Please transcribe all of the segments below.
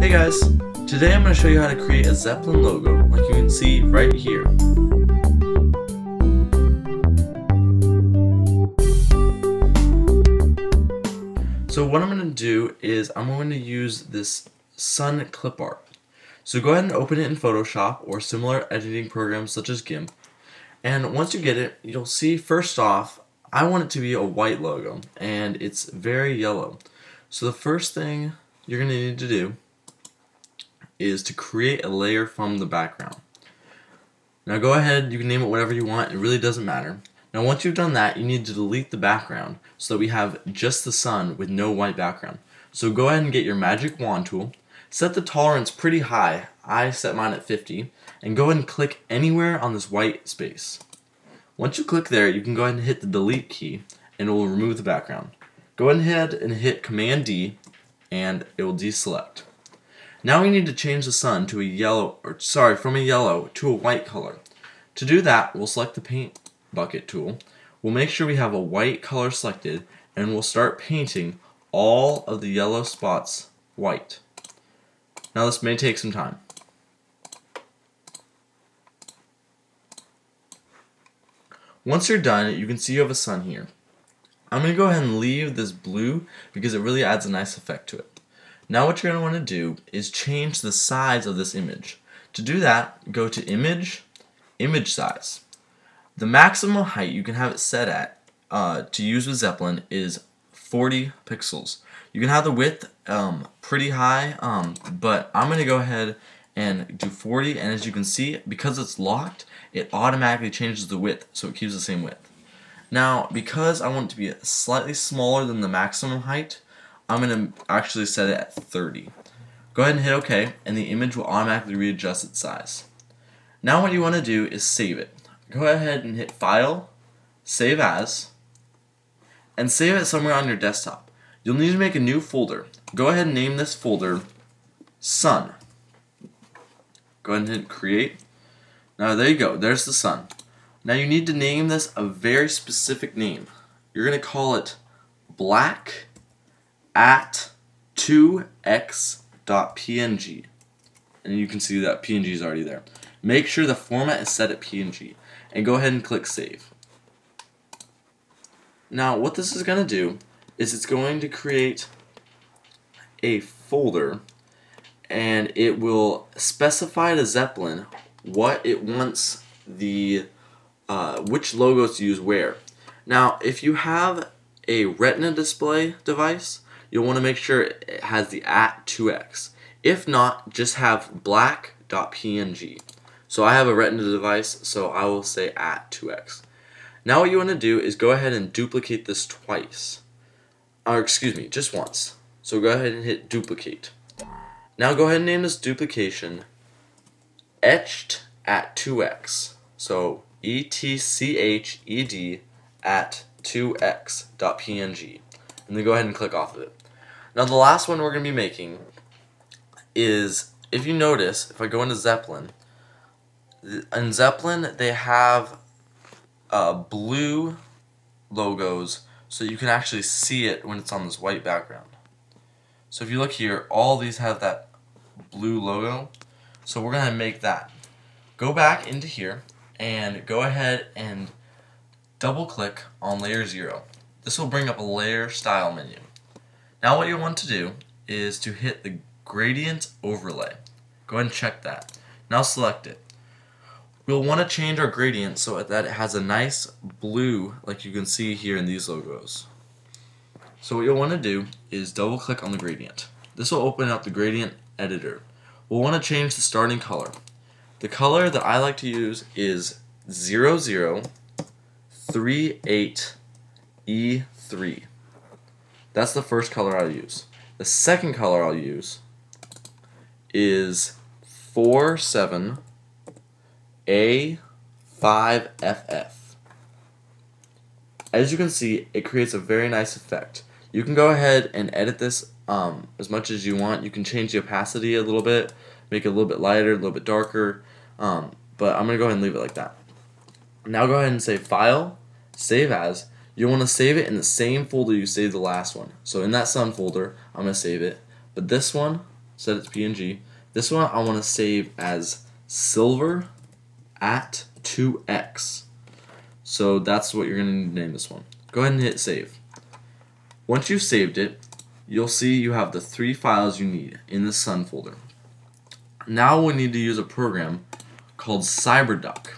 Hey guys, today I'm going to show you how to create a Zeppelin logo like you can see right here. So what I'm going to do is I'm going to use this sun clip art. So go ahead and open it in Photoshop or similar editing programs such as GIMP. And once you get it, you'll see first off, I want it to be a white logo and it's very yellow. So the first thing you're going to need to do is to create a layer from the background. Now go ahead, you can name it whatever you want, it really doesn't matter. Now once you've done that, you need to delete the background so that we have just the sun with no white background. So go ahead and get your magic wand tool, set the tolerance pretty high, I set mine at 50, and go ahead and click anywhere on this white space. Once you click there, you can go ahead and hit the delete key and it will remove the background. Go ahead and hit Command D and it will deselect. Now we need to change the sun to a yellow, or sorry, from a yellow to a white color. To do that, we'll select the paint bucket tool. We'll make sure we have a white color selected and we'll start painting all of the yellow spots white. Now this may take some time. Once you're done, you can see you have a sun here. I'm going to go ahead and leave this blue because it really adds a nice effect to it. Now what you're going to want to do is change the size of this image. To do that, go to Image, Image Size. The maximum height you can have it set at uh, to use with Zeppelin is 40 pixels. You can have the width um, pretty high, um, but I'm going to go ahead and do 40, and as you can see, because it's locked, it automatically changes the width, so it keeps the same width. Now, because I want it to be slightly smaller than the maximum height, I'm going to actually set it at 30. Go ahead and hit OK, and the image will automatically readjust its size. Now what you want to do is save it. Go ahead and hit File, Save As, and save it somewhere on your desktop. You'll need to make a new folder. Go ahead and name this folder Sun. Go ahead and hit Create. Now there you go, there's the sun. Now you need to name this a very specific name. You're going to call it black at 2x.png. And you can see that PNG is already there. Make sure the format is set at PNG. And go ahead and click Save. Now what this is going to do is it's going to create a folder and it will specify to Zeppelin what it wants the uh, which logos to use where. Now if you have a retina display device you'll want to make sure it has the at 2x. If not, just have black.png. So I have a retina device, so I will say at 2x. Now what you want to do is go ahead and duplicate this twice. Or excuse me, just once. So go ahead and hit duplicate. Now go ahead and name this duplication etched at 2x. So E T C H E D at 2x.png. And then go ahead and click off of it. Now the last one we're going to be making is, if you notice, if I go into Zeppelin, in Zeppelin they have uh, blue logos so you can actually see it when it's on this white background. So if you look here, all these have that blue logo. So we're going to make that. Go back into here and go ahead and double click on layer 0. This will bring up a layer style menu. Now what you want to do is to hit the gradient overlay. Go ahead and check that. Now select it. We'll want to change our gradient so that it has a nice blue like you can see here in these logos. So what you'll want to do is double click on the gradient. This will open up the gradient editor. We'll want to change the starting color. The color that I like to use is 0038E3. That's the first color I'll use. The second color I'll use is 47A5FF. As you can see, it creates a very nice effect. You can go ahead and edit this um, as much as you want. You can change the opacity a little bit, make it a little bit lighter, a little bit darker, um, but I'm going to go ahead and leave it like that. Now go ahead and say File, Save As. You'll want to save it in the same folder you saved the last one. So in that Sun folder, I'm going to save it. But this one, set it to PNG. This one I want to save as silver at 2x. So that's what you're going to need to name this one. Go ahead and hit save. Once you've saved it, you'll see you have the three files you need in the Sun folder. Now we need to use a program called CyberDuck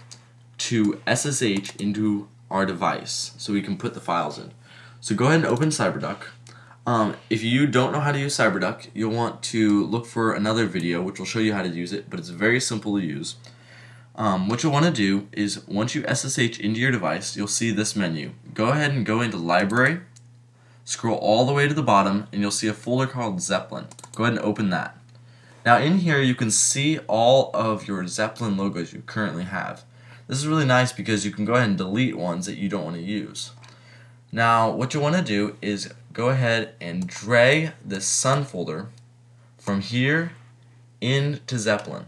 to SSH into our device so we can put the files in. So go ahead and open CyberDuck. Um, if you don't know how to use CyberDuck, you'll want to look for another video which will show you how to use it, but it's very simple to use. Um, what you'll want to do is once you SSH into your device, you'll see this menu. Go ahead and go into Library, scroll all the way to the bottom, and you'll see a folder called Zeppelin. Go ahead and open that. Now in here you can see all of your Zeppelin logos you currently have. This is really nice because you can go ahead and delete ones that you don't want to use. Now what you want to do is go ahead and drag this Sun folder from here into Zeppelin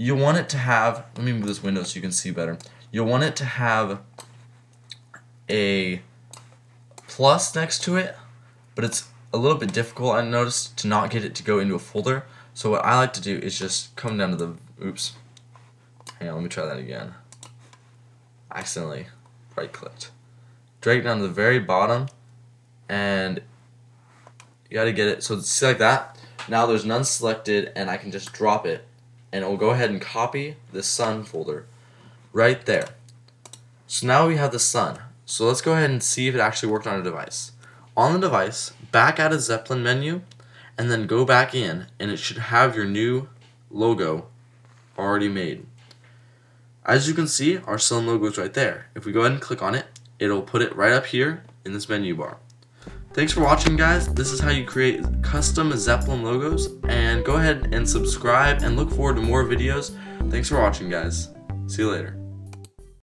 you want it to have, let me move this window so you can see better. You'll want it to have a plus next to it, but it's a little bit difficult, I noticed, to not get it to go into a folder. So what I like to do is just come down to the, oops, hang on, let me try that again. Accidentally right clicked. Drag it down to the very bottom, and you gotta get it, so see like that? Now there's none selected, and I can just drop it and it will go ahead and copy the sun folder right there. So now we have the sun. So let's go ahead and see if it actually worked on a device. On the device, back out of Zeppelin menu, and then go back in, and it should have your new logo already made. As you can see, our sun logo is right there. If we go ahead and click on it, it'll put it right up here in this menu bar. Thanks for watching guys. This is how you create custom Zeppelin logos and go ahead and subscribe and look forward to more videos. Thanks for watching guys. See you later.